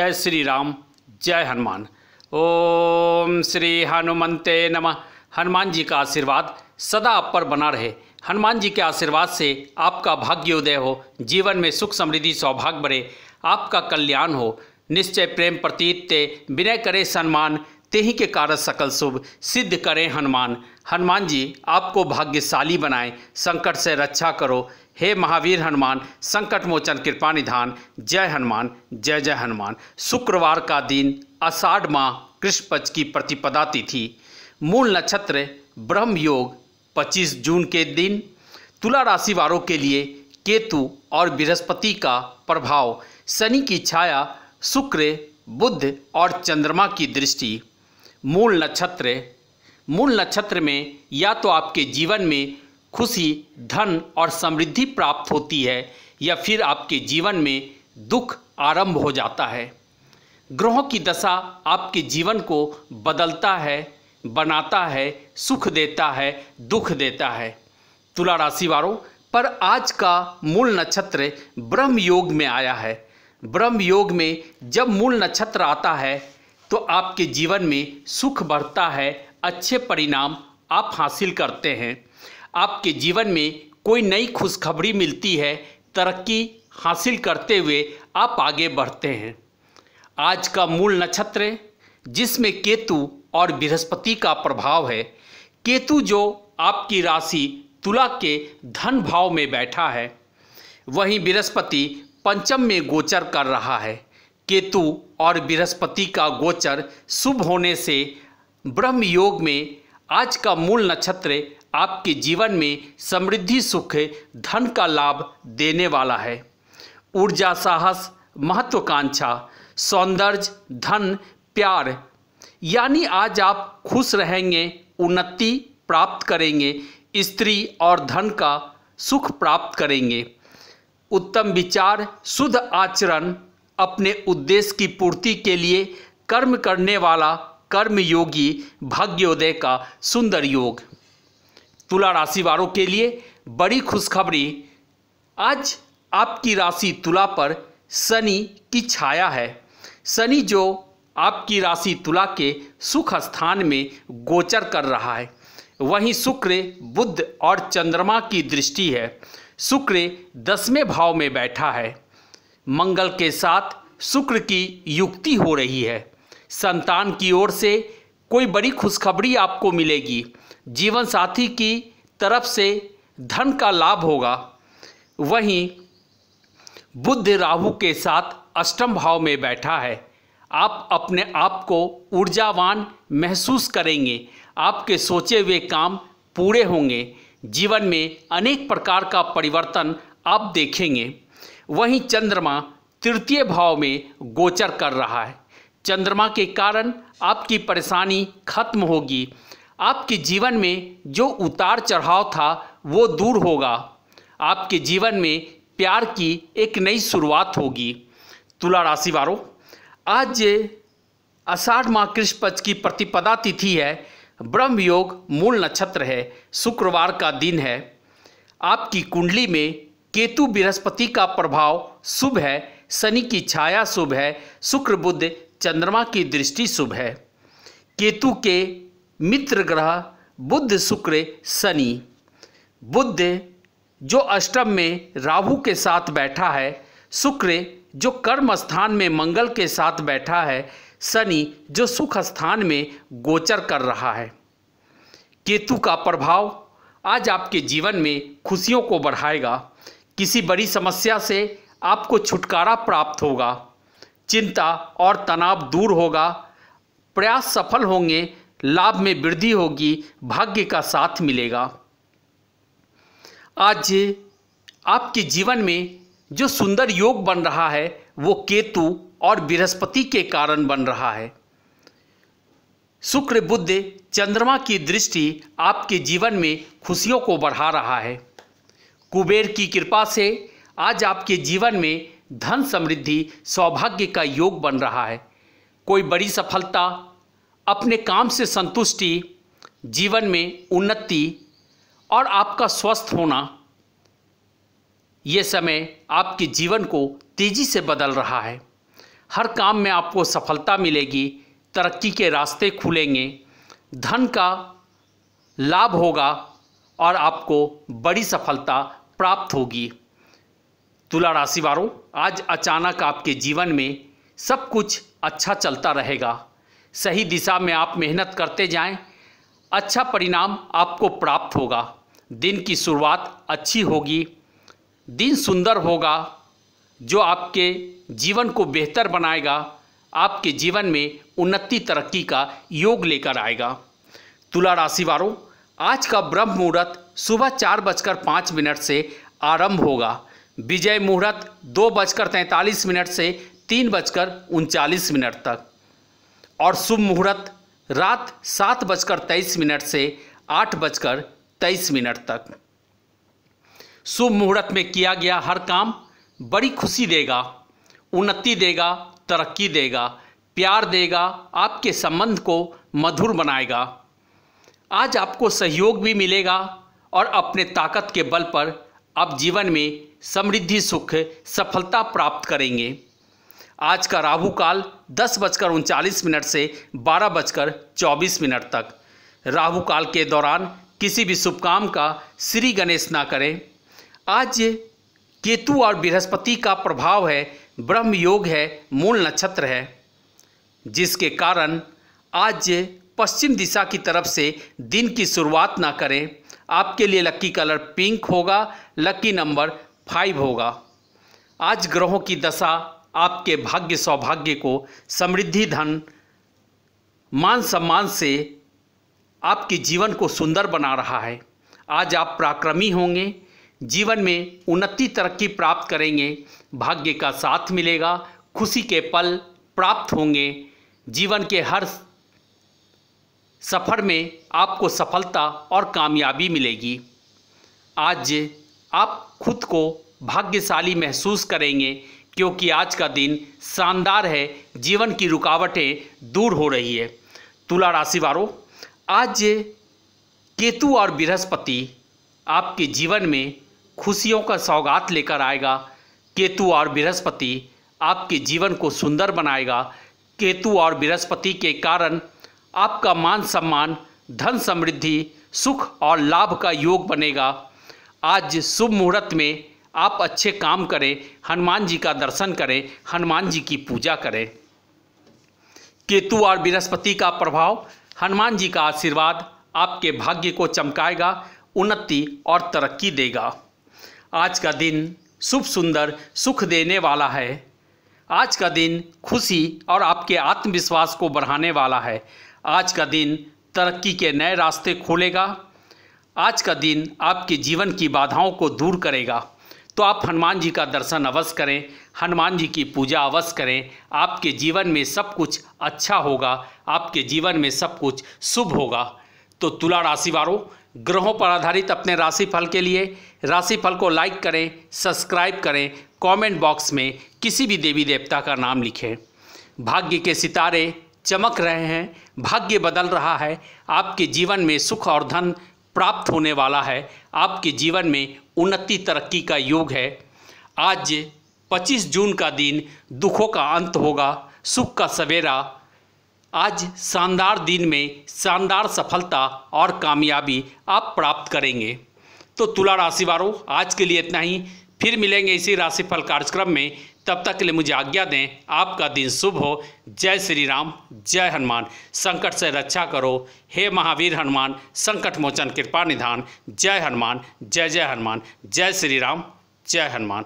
जय श्री राम जय हनुमान। ओम श्री हनुमंते नमः। हनुमान जी का आशीर्वाद सदा आप पर बना रहे। हनुमान जी के आशीर्वाद से आपका भाग्योदय हो। जीवन में सुख समृद्धि, सौभाग्य बढ़े। आपका कल्याण हो। निश्चय प्रेम प्रतीत ते विनय करे सम्मान। तेही के कारण सकल शुभ सिद्ध करें हनुमान। हनुमान जी आपको भाग्यशाली बनाएँ। संकट से रक्षा करो। हे महावीर हनुमान संकट मोचन कृपा निधान। जय हनुमान, जय जय हनुमान। शुक्रवार का दिन आषाढ़ माह कृष्ण पक्ष की प्रतिपदा तिथि मूल नक्षत्र ब्रह्म योग 25 जून के दिन। तुला राशि वालों के लिए केतु और बृहस्पति का प्रभाव। शनि की छाया, शुक्र बुद्ध और चंद्रमा की दृष्टि। मूल नक्षत्र। मूल नक्षत्र में या तो आपके जीवन में खुशी, धन और समृद्धि प्राप्त होती है या फिर आपके जीवन में दुख आरंभ हो जाता है। ग्रहों की दशा आपके जीवन को बदलता है, बनाता है, सुख देता है, दुख देता है। तुला राशि वालों, पर आज का मूल नक्षत्र ब्रह्म योग में आया है। ब्रह्म योग में जब मूल नक्षत्र आता है तो आपके जीवन में सुख बढ़ता है, अच्छे परिणाम आप हासिल करते हैं। आपके जीवन में कोई नई खुशखबरी मिलती है, तरक्की हासिल करते हुए आप आगे बढ़ते हैं। आज का मूल नक्षत्र, जिसमें केतु और बृहस्पति का प्रभाव है, केतु जो आपकी राशि तुला के धन भाव में बैठा है, वहीं बृहस्पति पंचम में गोचर कर रहा है। केतु और बृहस्पति का गोचर शुभ होने से ब्रह्म योग में आज का मूल नक्षत्र आपके जीवन में समृद्धि, सुख, धन का लाभ देने वाला है। ऊर्जा, साहस, महत्वाकांक्षा, सौंदर्य, धन, प्यार, यानी आज आप खुश रहेंगे, उन्नति प्राप्त करेंगे, स्त्री और धन का सुख प्राप्त करेंगे। उत्तम विचार, शुद्ध आचरण, अपने उद्देश्य की पूर्ति के लिए कर्म करने वाला कर्म योगी भाग्योदय का सुंदर योग। तुला राशि वालों के लिए बड़ी खुशखबरी। आज आपकी राशि तुला पर शनि की छाया है। शनि जो आपकी राशि तुला के सुख स्थान में गोचर कर रहा है। वहीं शुक्र बुद्ध और चंद्रमा की दृष्टि है। शुक्र दसवें भाव में बैठा है। मंगल के साथ शुक्र की युक्ति हो रही है। संतान की ओर से कोई बड़ी खुशखबरी आपको मिलेगी। जीवन साथी की तरफ़ से धन का लाभ होगा। वहीं बुद्ध राहु के साथ अष्टम भाव में बैठा है। आप अपने आप को ऊर्जावान महसूस करेंगे। आपके सोचे हुए काम पूरे होंगे। जीवन में अनेक प्रकार का परिवर्तन आप देखेंगे। वहीं चंद्रमा तृतीय भाव में गोचर कर रहा है। चंद्रमा के कारण आपकी परेशानी खत्म होगी। आपके जीवन में जो उतार चढ़ाव था, वो दूर होगा। आपके जीवन में प्यार की एक नई शुरुआत होगी। तुला राशि वालों, आज आषाढ़ माह कृष्ण पक्ष की प्रतिपदा तिथि है। ब्रह्म योग मूल नक्षत्र है। शुक्रवार का दिन है। आपकी कुंडली में केतु बृहस्पति का प्रभाव शुभ है। शनि की छाया शुभ है। शुक्र बुद्ध चंद्रमा की दृष्टि शुभ है। केतु के मित्र ग्रह बुद्ध शुक्र, शनि। बुद्ध जो अष्टम में राहु के साथ बैठा है, शुक्र, जो कर्म स्थान में मंगल के साथ बैठा है, शनि, जो सुख स्थान में गोचर कर रहा है। केतु का प्रभाव आज आपके जीवन में खुशियों को बढ़ाएगा। किसी बड़ी समस्या से आपको छुटकारा प्राप्त होगा। चिंता और तनाव दूर होगा। प्रयास सफल होंगे लाभ में वृद्धि होगी, भाग्य का साथ मिलेगा। आज आपके जीवन में जो सुंदर योग बन रहा है, वो केतु और बृहस्पति के कारण बन रहा है। शुक्र बुद्ध चंद्रमा की दृष्टि आपके जीवन में खुशियों को बढ़ा रहा है। कुबेर की कृपा से आज आपके जीवन में धन समृद्धि, सौभाग्य का योग बन रहा है। कोई बड़ी सफलता अपने काम से संतुष्टि, जीवन में उन्नति और आपका स्वस्थ होना, ये समय आपके जीवन को तेज़ी से बदल रहा है। हर काम में आपको सफलता मिलेगी, तरक्की के रास्ते खुलेंगे, धन का लाभ होगा और आपको बड़ी सफलता प्राप्त होगी। तुला राशि वालों आज अचानक आपके जीवन में सब कुछ अच्छा चलता रहेगा। सही दिशा में आप मेहनत करते जाएँ अच्छा परिणाम आपको प्राप्त होगा। दिन की शुरुआत अच्छी होगी, दिन सुंदर होगा, जो आपके जीवन को बेहतर बनाएगा, आपके जीवन में उन्नति तरक्की का योग लेकर आएगा। तुला राशि वालों, आज का ब्रह्म मुहूर्त सुबह चार बजकर पाँच मिनट से आरंभ होगा। विजय मुहूर्त दो बजकर तैंतालीस मिनट से तीन बजकर उनचालीस मिनट तक। और शुभ मुहूर्त रात सात बजकर तेईस मिनट से आठ बजकर तेईस मिनट तक। शुभ मुहूर्त में किया गया हर काम बड़ी खुशी देगा, उन्नति देगा, तरक्की देगा, प्यार देगा, आपके संबंध को मधुर बनाएगा। आज आपको सहयोग भी मिलेगा और अपने ताकत के बल पर आप जीवन में समृद्धि, सुख, सफलता प्राप्त करेंगे। आज का राहु काल दस बजकर उनचालीस मिनट से बारह बजकर चौबीस मिनट तक। राहु काल के दौरान किसी भी शुभ काम का श्री गणेश ना करें। आज केतु और बृहस्पति का प्रभाव है, ब्रह्म योग है, मूल नक्षत्र है, जिसके कारण आज पश्चिम दिशा की तरफ़ से दिन की शुरुआत ना करें। आपके लिए लक्की कलर पिंक होगा लक्की नंबर फाइव होगा। आज ग्रहों की दशा आपके भाग्य सौभाग्य को समृद्धि, धन, मान सम्मान से आपके जीवन को सुंदर बना रहा है। आज आप पराक्रमी होंगे, जीवन में उन्नति तरक्की प्राप्त करेंगे, भाग्य का साथ मिलेगा, खुशी के पल प्राप्त होंगे, जीवन के हर सफ़र में आपको सफलता और कामयाबी मिलेगी। आज आप खुद को भाग्यशाली महसूस करेंगे क्योंकि आज का दिन शानदार है, जीवन की रुकावटें दूर हो रही है। तुला राशि वालों आज केतु और बृहस्पति आपके जीवन में खुशियों का सौगात लेकर आएगा। केतु और बृहस्पति आपके जीवन को सुंदर बनाएगा। केतु और बृहस्पति के कारण आपका मान सम्मान, धन समृद्धि, सुख और लाभ का योग बनेगा। आज शुभ मुहूर्त में आप अच्छे काम करें, हनुमान जी का दर्शन करें, हनुमान जी की पूजा करें। केतु और बृहस्पति का प्रभाव, हनुमान जी का आशीर्वाद आपके भाग्य को चमकाएगा, उन्नति और तरक्की देगा। आज का दिन शुभ सुंदर, सुख देने वाला है। आज का दिन खुशी और आपके आत्मविश्वास को बढ़ाने वाला है। आज का दिन तरक्की के नए रास्ते खोलेगा। आज का दिन आपके जीवन की बाधाओं को दूर करेगा। तो आप हनुमान जी का दर्शन अवश्य करें, हनुमान जी की पूजा अवश्य करें। आपके जीवन में सब कुछ अच्छा होगा, आपके जीवन में सब कुछ शुभ होगा। तो तुला राशि वालों, ग्रहों पर आधारित अपने राशिफल के लिए राशिफल को लाइक करें, सब्सक्राइब करें, कमेंट बॉक्स में किसी भी देवी देवता का नाम लिखें। भाग्य के सितारे चमक रहे हैं, भाग्य बदल रहा है, आपके जीवन में सुख और धन प्राप्त होने वाला है। आपके जीवन में उन्नति तरक्की का योग है। आज 25 जून का दिन दुखों का अंत होगा, सुख का सवेरा। आज शानदार दिन में शानदार सफलता और कामयाबी आप प्राप्त करेंगे। तो तुला राशि वालों, आज के लिए इतना ही। फिर मिलेंगे इसी राशिफल कार्यक्रम में। तब तक के लिए मुझे आज्ञा दें, आपका दिन शुभ हो। जय श्री राम, जय हनुमान। संकट से रक्षा करो। हे महावीर हनुमान, संकट मोचन कृपा निधान। जय हनुमान, जय जय हनुमान। जय श्री राम, जय हनुमान।